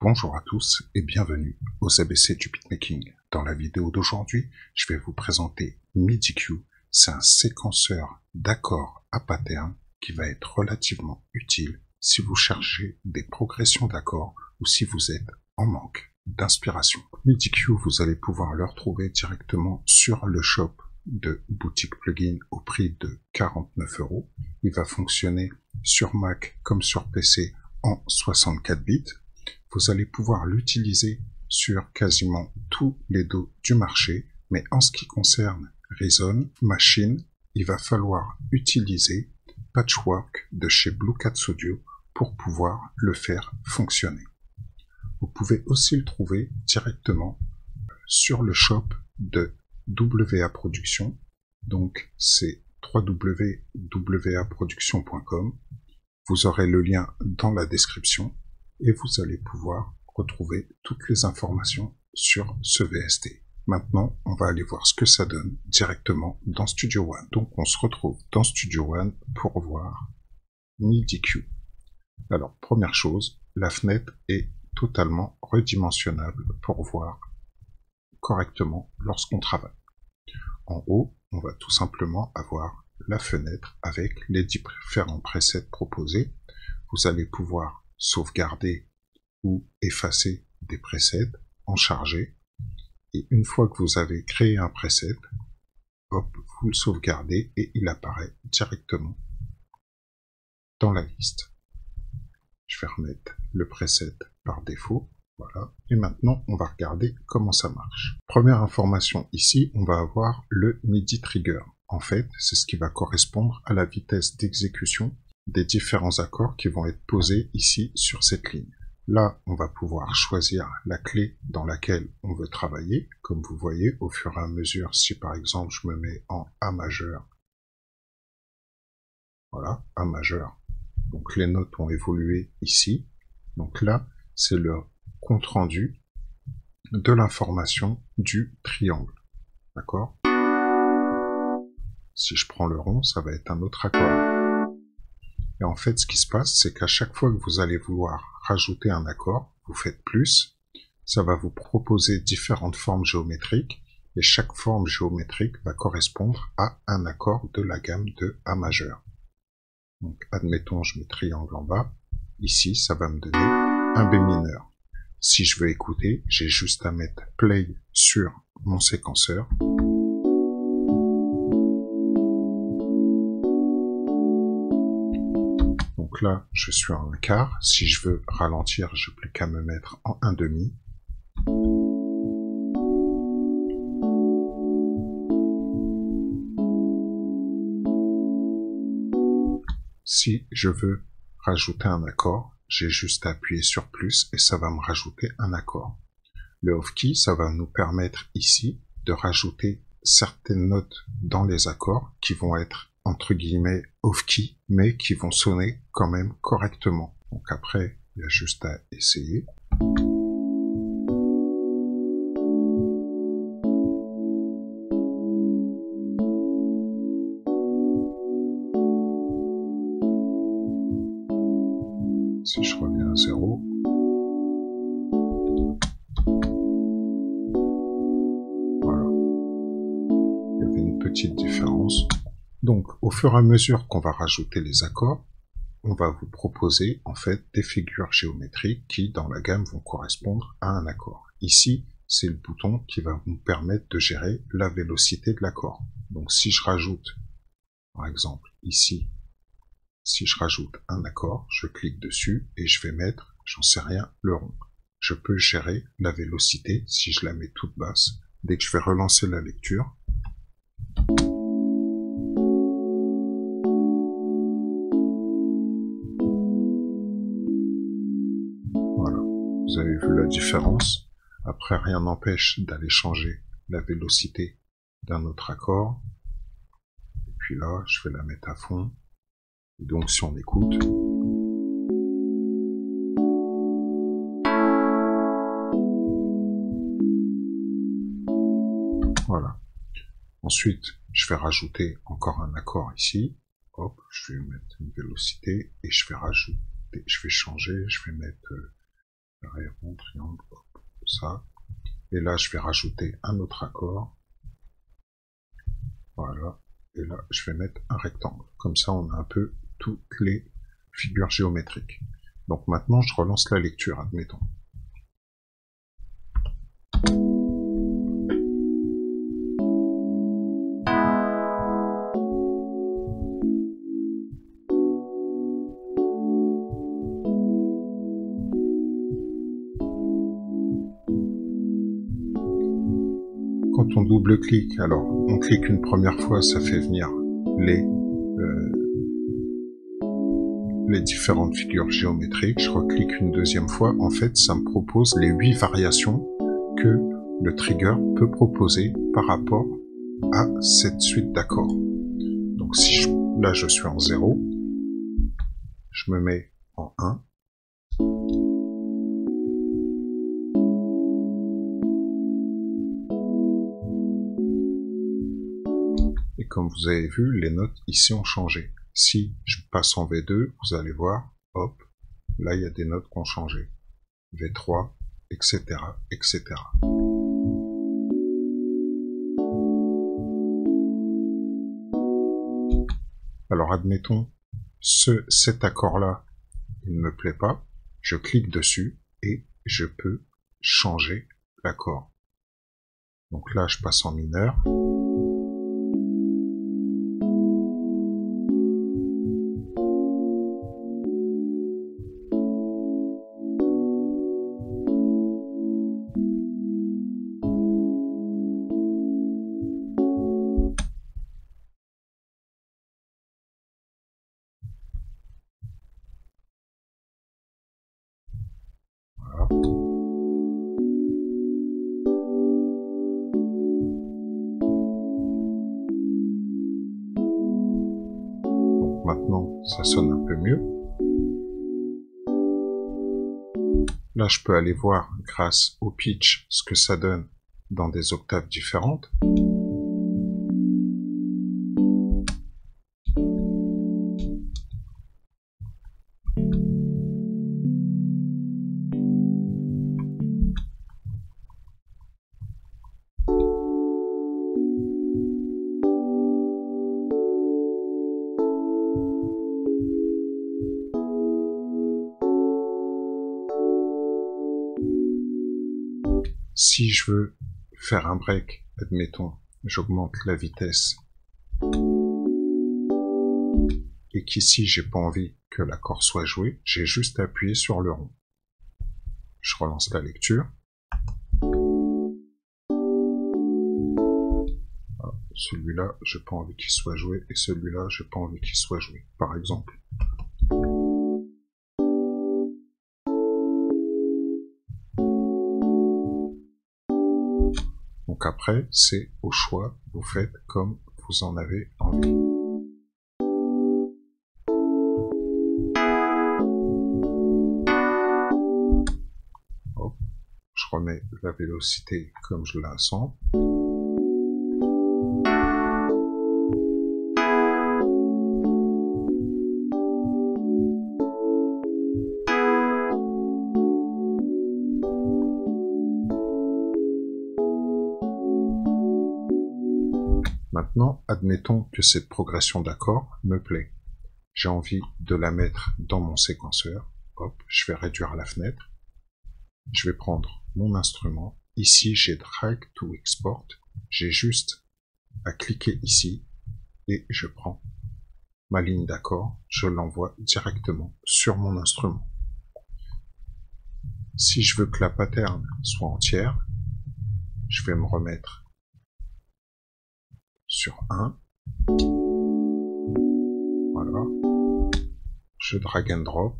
Bonjour à tous et bienvenue aux ABC du beatmaking. Dans la vidéo d'aujourd'hui, je vais vous présenter MIDI-Q. C'est un séquenceur d'accords à pattern qui va être relativement utile si vous cherchez des progressions d'accords ou si vous êtes en manque d'inspiration. MIDI-Q, vous allez pouvoir le retrouver directement sur le shop de boutique plugin au prix de 49 euros. Il va fonctionner sur Mac comme sur PC en 64 bits. Vous allez pouvoir l'utiliser sur quasiment tous les dos du marché, mais en ce qui concerne Reason Machine, il va falloir utiliser Patchwork de chez Blue Cat Studio pour pouvoir le faire fonctionner. Vous pouvez aussi le trouver directement sur le shop de WA Production. Donc c'est www.waproduction.com. Vous aurez le lien dans la description et vous allez pouvoir retrouver toutes les informations sur ce VST. Maintenant, on va aller voir ce que ça donne directement dans Studio One. Donc on se retrouve dans Studio One pour voir MIDI-Q. Alors, première chose, la fenêtre est totalement redimensionnable pour voir correctement lorsqu'on travaille. En haut, on va tout simplement avoir la fenêtre avec les différents presets proposés. Vous allez pouvoir sauvegarder ou effacer des presets, en charger. Et une fois que vous avez créé un preset, hop, vous le sauvegardez et il apparaît directement dans la liste. Je vais remettre le preset par défaut. Voilà. Et maintenant, on va regarder comment ça marche. Première information ici, on va avoir le MIDI trigger. En fait, c'est ce qui va correspondre à la vitesse d'exécution des différents accords qui vont être posés ici sur cette ligne. Là, on va pouvoir choisir la clé dans laquelle on veut travailler. Comme vous voyez, au fur et à mesure, si par exemple je me mets en A majeur, voilà, A majeur, donc les notes ont évolué ici. Donc là, c'est le compte rendu de l'information du triangle. D'accord? Si je prends le rond, ça va être un autre accord. Et en fait, ce qui se passe, c'est qu'à chaque fois que vous allez vouloir rajouter un accord, vous faites plus, ça va vous proposer différentes formes géométriques, et chaque forme géométrique va correspondre à un accord de la gamme de A majeur. Donc, admettons, je mets triangle en bas. Ici, ça va me donner un B mineur. Si je veux écouter, j'ai juste à mettre play sur mon séquenceur. Là, je suis en un quart. Si je veux ralentir, je n'ai plus qu'à me mettre en un demi. Si je veux rajouter un accord, j'ai juste à appuyer sur plus et ça va me rajouter un accord. Le off-key, ça va nous permettre ici de rajouter certaines notes dans les accords qui vont être entre guillemets off-key, mais qui vont sonner quand même correctement. Donc après, il y a juste à essayer. Si je reviens à zéro. Voilà. Il y avait une petite différence. Donc, au fur et à mesure qu'on va rajouter les accords, on va vous proposer en fait des figures géométriques qui, dans la gamme, vont correspondre à un accord. Ici, c'est le bouton qui va vous permettre de gérer la vélocité de l'accord. Donc, si je rajoute, par exemple, ici, si je rajoute un accord, je clique dessus et je vais mettre, j'en sais rien, le rond. Je peux gérer la vélocité si je la mets toute basse. Dès que je vais relancer la lecture, différence. Après, rien n'empêche d'aller changer la vélocité d'un autre accord. Et puis là, je vais la mettre à fond. Donc si on écoute... Voilà. Ensuite, je vais rajouter encore un accord ici. Hop, je vais mettre une vélocité et je vais rajouter, je vais changer, je vais mettre triangle, ça. Et là, je vais rajouter un autre accord. Voilà. Et là, je vais mettre un rectangle. Comme ça, on a un peu toutes les figures géométriques. Donc maintenant, je relance la lecture, admettons. Double-clique, alors on clique une première fois, ça fait venir les les différentes figures géométriques, je reclique une deuxième fois, en fait ça me propose les huit variations que le trigger peut proposer par rapport à cette suite d'accords. Donc si là je suis en 0, je me mets en 1, comme vous avez vu, les notes ici ont changé. Si je passe en V2, vous allez voir, hop, là il y a des notes qui ont changé. V3, etc., etc. Alors admettons, ce, cet accord-là, il ne me plaît pas, je clique dessus et je peux changer l'accord. Donc là, je passe en mineur. Ça sonne un peu mieux. Là, je peux aller voir grâce au pitch ce que ça donne dans des octaves différentes. Si je veux faire un break, admettons, j'augmente la vitesse et qu'ici j'ai pas envie que l'accord soit joué, j'ai juste appuyé sur le rond. Je relance la lecture. Celui-là, j'ai pas envie qu'il soit joué et celui-là, j'ai pas envie qu'il soit joué, par exemple. Donc après, c'est au choix, vous faites comme vous en avez envie. je remets la vélocité comme je la sens. Maintenant, admettons que cette progression d'accords me plaît. J'ai envie de la mettre dans mon séquenceur. Hop, je vais réduire la fenêtre. Je vais prendre mon instrument. Ici, j'ai Drag to Export. J'ai juste à cliquer ici et je prends ma ligne d'accord. Je l'envoie directement sur mon instrument. Si je veux que la pattern soit entière, je vais me remettre sur 1. Voilà. Je drag and drop.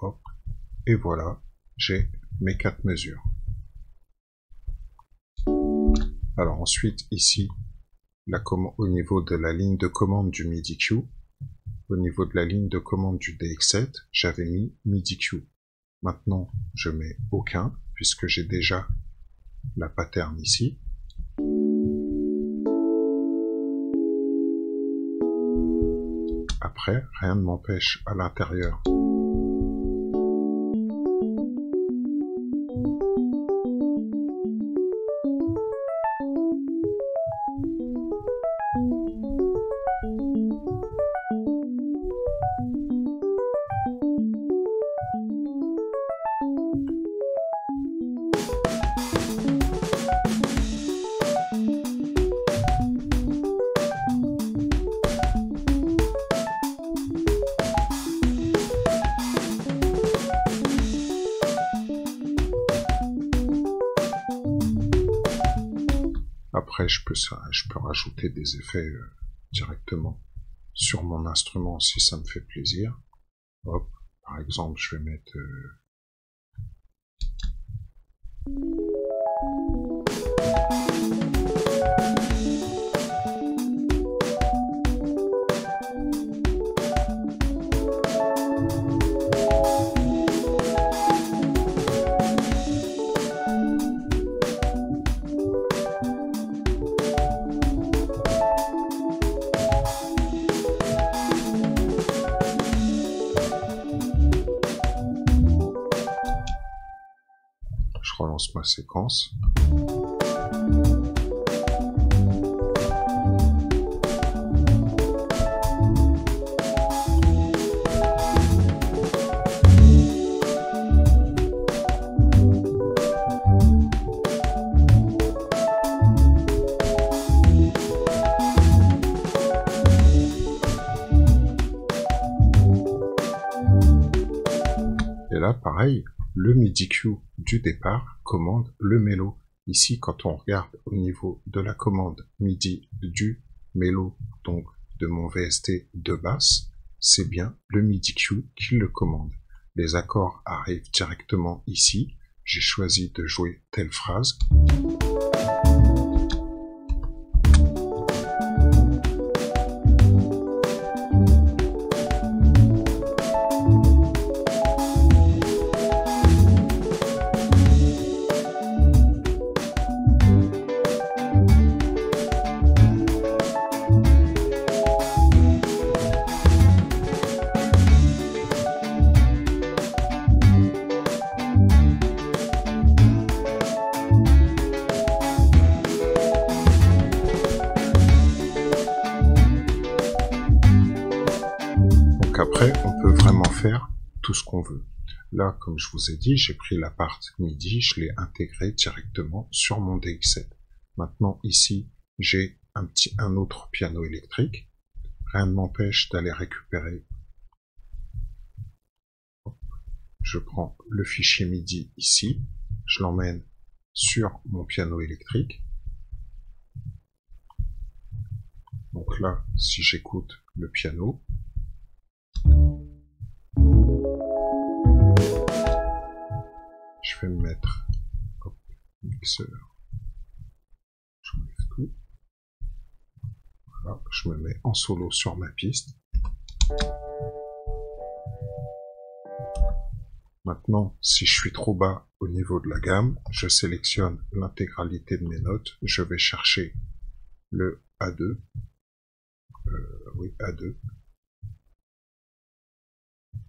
Hop. Et voilà, j'ai mes quatre mesures. Alors ensuite, ici, la au niveau de la ligne de commande du MIDI-Q, au niveau de la ligne de commande du DX7, j'avais mis MIDI-Q. Maintenant, je mets aucun, puisque j'ai déjà la pattern ici. Rien ne m'empêche à l'intérieur Peux, je peux rajouter des effets euh, directement sur mon instrument si ça me fait plaisir. Hop, par exemple, je vais mettre... Euh, relance ma séquence. Et là, pareil, le MIDI-Q du départ commande le mélo. Ici, quand on regarde au niveau de la commande MIDI du mélo, donc de mon VST de basse, c'est bien le MIDI-Q qui le commande. Les accords arrivent directement ici. J'ai choisi de jouer telle phrase. Là, comme je vous ai dit, j'ai pris la part MIDI, je l'ai intégré directement sur mon DX7. Maintenant, ici, j'ai un un autre piano électrique. Rien ne m'empêche d'aller récupérer. Je prends le fichier MIDI ici, je l'emmène sur mon piano électrique. Donc là, si j'écoute le piano, mettre hop, mixeur. J'enlève tout. Voilà, je me mets en solo sur ma piste. Maintenant, si je suis trop bas au niveau de la gamme, je sélectionne l'intégralité de mes notes. Je vais chercher le A2. Euh, oui, A2.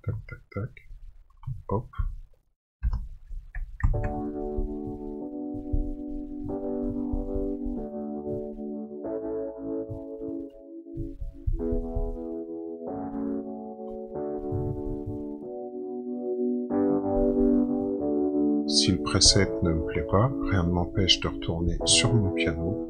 Tac, tac, tac. Hop. Si le preset ne me plaît pas, rien ne m'empêche de retourner sur mon piano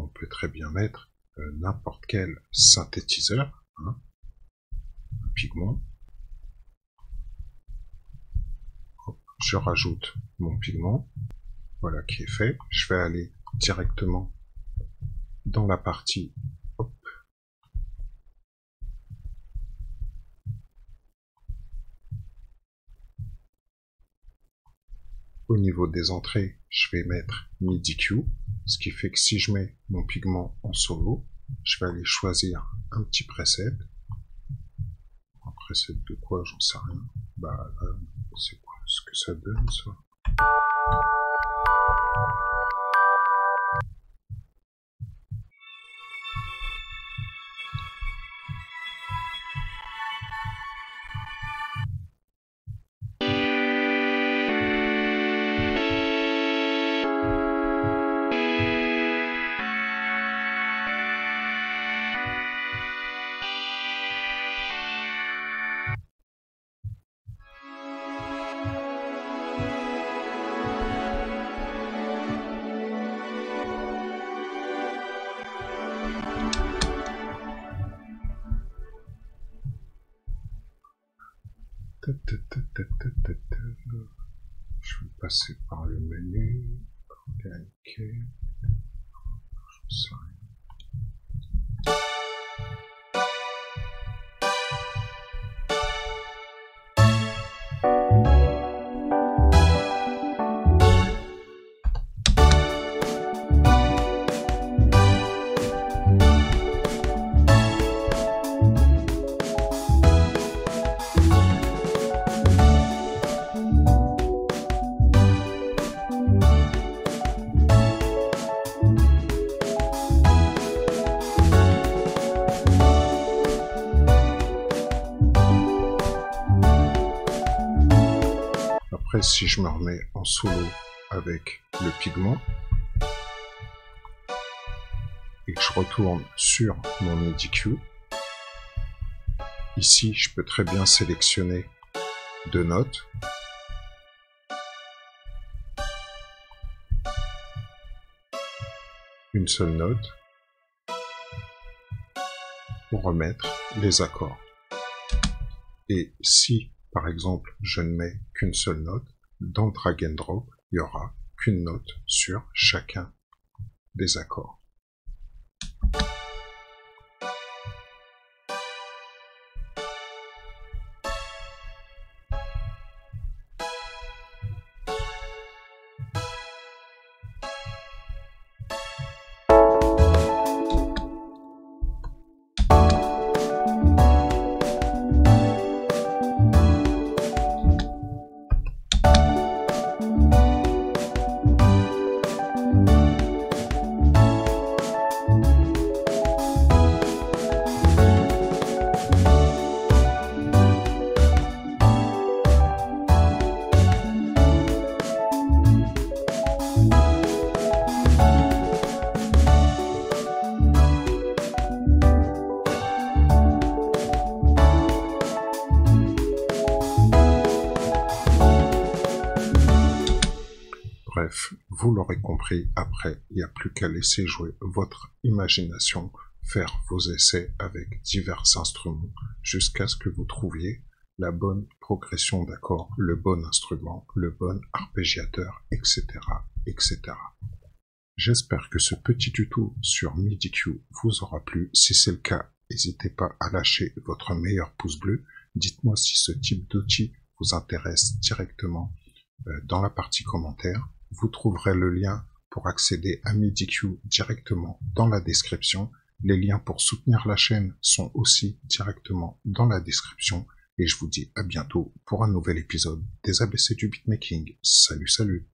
On peut très bien mettre euh, n'importe quel synthétiseur, hein, un pigment. je rajoute mon pigment, voilà qui est fait. Je vais aller directement dans la partie Au niveau des entrées, je vais mettre MIDI Q, ce qui fait que si je mets mon pigment en solo, je vais aller choisir un petit preset. Un preset de quoi, j'en sais rien. Bah c'est quoi ce que ça donne ça? Je vais passer par le menu. Ok. Je sais rien. Si je me remets en solo avec le pigment, et que je retourne sur mon MIDI ici, je peux très bien sélectionner deux notes. Une seule note pour remettre les accords. Et si par exemple, je ne mets qu'une seule note, dans drag and drop, il n'y aura qu'une note sur chacun des accords. Après, il n'y a plus qu'à laisser jouer votre imagination, faire vos essais avec divers instruments, jusqu'à ce que vous trouviez la bonne progression d'accords, le bon instrument, le bon arpégiateur, etc., etc. J'espère que ce petit tuto sur MIDI-Q vous aura plu. Si c'est le cas, n'hésitez pas à lâcher votre meilleur pouce bleu. Dites-moi si ce type d'outil vous intéresse directement euh, dans la partie commentaires. Vous trouverez le lien pour accéder à MIDIQ directement dans la description. Les liens pour soutenir la chaîne sont aussi directement dans la description. Et je vous dis à bientôt pour un nouvel épisode des ABC du beatmaking. Salut salut